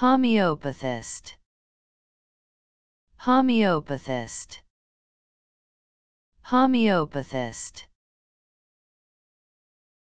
Homeopathist Homeopathist Homeopathist.